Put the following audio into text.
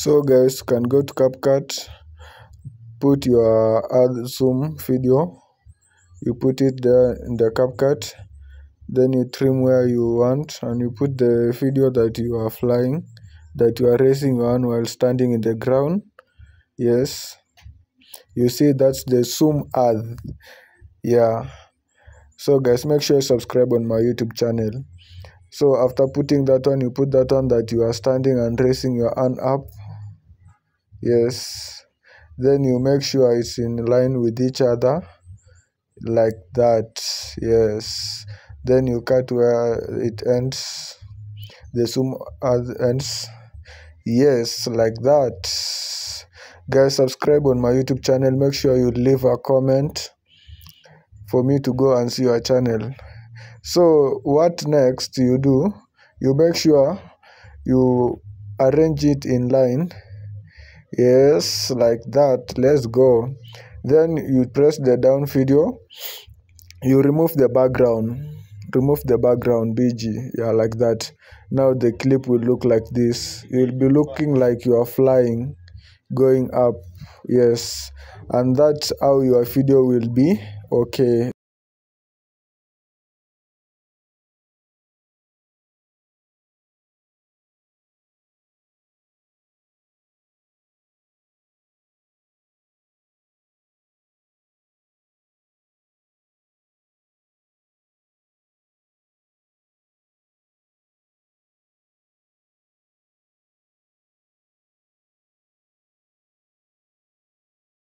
so guys you can go to CapCut put your add zoom video. You put it there in the CapCut then you trim where you want and you put the video that you are flying that you are raising on while standing in the ground. Yes. You see that's the zoom earth yeah. So guys make sure you subscribe on my youtube channel. So after putting that one you put that one that you are standing and raising your hand up yes. Then you make sure it's in line with each other like that. Yes. Then you cut where it ends. The zoom ends. Yes like that. Guys subscribe on my youtube channel. Make sure you leave a comment for me to go and see your channel. So what next you do? You make sure you arrange it in line yes like that. Let's go. Then you press the down video. You remove the background. Remove the background bg yeah like that. Now the clip will look like this. You'll be looking like you are flying going up. Yes. And that's how your video will be. Okay